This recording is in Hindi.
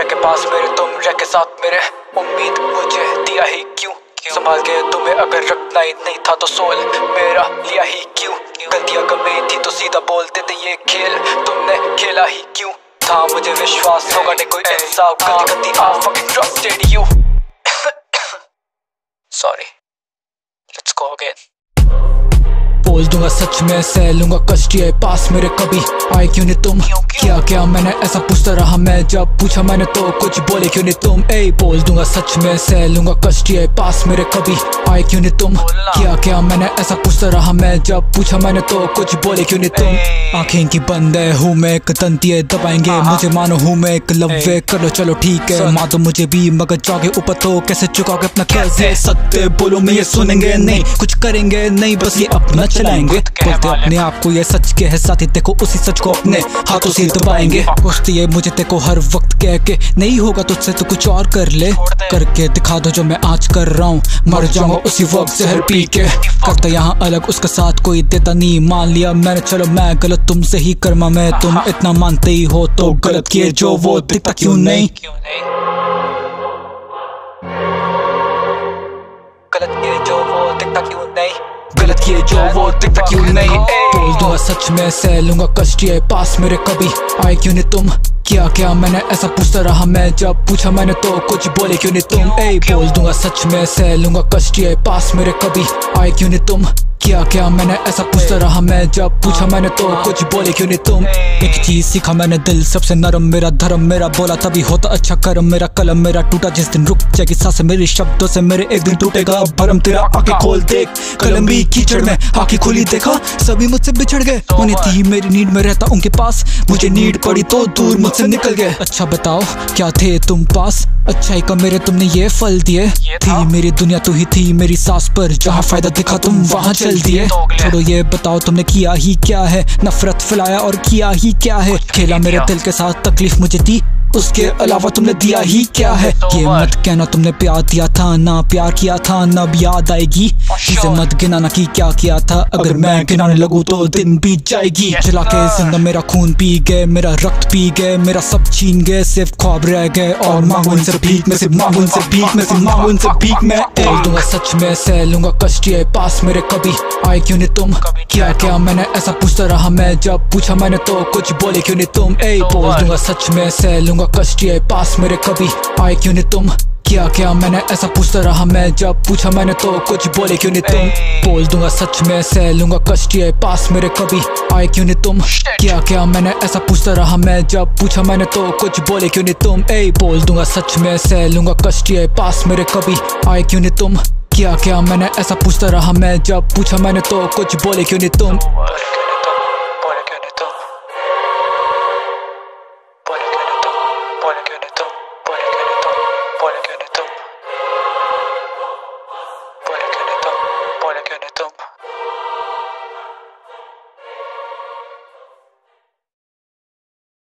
के पास मेरे, तुम रह के साथ मेरे। उम्मीद मुझे दिया ही क्यों? संभाल के तुम्हें अगर रखना ही नहीं था तो सोल मेरा लिया ही क्यों? गलतियाँ कमी थी तो सीधा बोलते थे, ये खेल तुमने खेला ही क्यों? था मुझे विश्वास, होगा नहीं कोई इंसाफ गलती गलती आई फकिंग ट्रस्टेड यू बोल दूँगा सच में, सह लूँगा कष्ट, ये पास मेरे कभी आए क्यों नहीं तुम? क्या क्या मैंने ऐसा पूछता रहा मैं? जब पूछा मैंने तो कुछ बोले क्यों नहीं तुम? ए बोल दूँगा सच में, सह लूँगा कष्ट, ये पास मेरे कभी आए क्यों नहीं तुम? क्या क्या मैंने ऐसा पूछता रहा मैं? जब पूछा मैंने तो कुछ बोले क्यों नहीं तुम? आँखें की बंद है, हूँ मैं एक तंतिये दबाएँगे, मुझे मानो हूँ मैं एक लव्वे करो चलो ठीक है, माँ तो मुझे भी, मगर जागे ऊपर तो कैसे चुकाओगे अपना कैसे सत्य बोलो, मैं ये सुनेंगे नहीं, कुछ करेंगे नहीं, बस ये अपना चलाएँगे। बोलते अपने आप को ये सच के है साथी देखो उसी सच को अपने हाथों से दबाएँगे। पूछती है मुझे देखो हर वक्त कह के नहीं होगा तुझसे तो कुछ और कर ले। करके दिखा दो जो मैं आज कर रहा हूँ। मर जाऊँगा उसी वक्त जहर पी के। करता यहाँ अलग उसका साथ कोई देता नहीं। मान लिया मैंने चलो मैं गलत तुमसे ही कर्मा मैं तुम इतना मानते ही हो तो गलत किए जो वो दिखता क्यों नहीं? किए जो वो दिखता क्यों नहीं? बोल दूँगा सच में सह लूँगा कष्ट ये पास मेरे कभी आए क्यों नहीं तुम? क्या क्या मैंने ऐसा पूछता रहा? मैं जब पूछा मैंने तो कुछ बोले क्यों नहीं तुम? ए बोल दूँगा सच में सह लूँगा कष्ट ये पास मेरे कभी आए क्यों नहीं तुम? क्या क्या मैंने? ऐसा पूछता रहा मैं। जब पूछा मैंने तो कुछ बोले क्यों नहीं तुम? एक चीज़ सीखा मैंने दिल। सबसे नरम मेरा धर्म मेरा बोला तभी होता अच्छा कर्म। मेरा कलम मेरा टूटा जिस दिन रुक जाएगी सांस। मेरे शब्दों से मेरे एक दिन टूटेगा। भरम तेरा आके खोल देख। कलम भी कीचड़ में आके खोली देखा। सभी मुझसे बिछड़ गए। उन्हें थी मेरी नीड में रहता उनके पास। मुझे नीड पड़ी तो दूर मुझसे निकल गए। अच्छा बताओ क्या थे तुम पास? अच्छाई का मेरे तुमने ये फल दिए? थी? मेरी दुनिया तू ही थी मेरी सांस पर। जहाँ फ़ायदा दिखा तुम वहाँ चल दिए। छोड़ो ये बताओ तुमने किया ही क्या है? नफरत फैलाया और किया ही क्या है? खेला मेरे दिल के साथ तकलीफ़ मुझे दी। उसके अलावा तुमने दिया ही क्या है? ये मत कहना तुमने प्यार दिया था ना प्यार किया था ना अब याद आएगी। चीज़ें मत गिनाना कि क्या किया था। अगर मैं गिनाने लगूं तो दिन बीत जाएगी। चला के ज़िंदा मेरा खून पी गए मेरा रक्त पी गए मेरा सब छीन गए सिर्फ़ ख्वाब रह गए। और मांगो इनसे भीख में से मांगो इनसे भीख में से मांगो इनसे भीख में दूँगा सच में सह लूँगा कष्ट ये पास मेरे कभी आए क्यों नहीं तुम? क्या क्या मैंने ऐसा पूछता रहा? मैं जब पूछा मैंने तो कुछ बोले क्यों नहीं तुम? ए बोल दूँगा सच में सह लूँगा। कष्ट ये पास मेरे कभी आए क्यों नहीं तुम? क्या क्या मैंने ऐसा पूछता रहा? मैं जब पूछा मैंने तो कुछ बोले क्यों नहीं तुम? बोल दूँगा सच में सह लूँगा कष्ट ये पास मेरे कभी आए क्यों नहीं तुम? क्या क्या मैंने ऐसा पूछता रहा? मैं जब पूछा मैंने तो कुछ बोले क्यों नहीं तुम? ए बोल दूँगा सच में सह लूँगा कष्ट ये पास मेरे कभी आए क्यों नहीं तुम? क्या क्या मैंने ऐसा पूछता रहा? मैं जब पूछा मैंने तो कुछ बोले क्यों नहीं तुम? Polygon